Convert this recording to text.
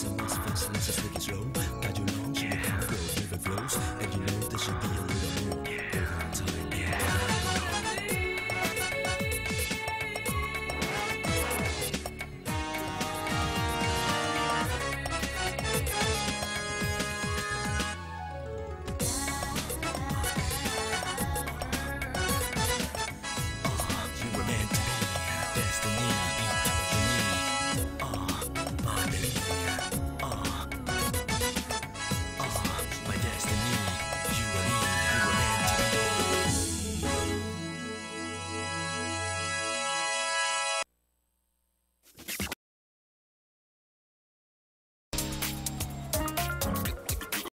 so much fun, so let's just look it through.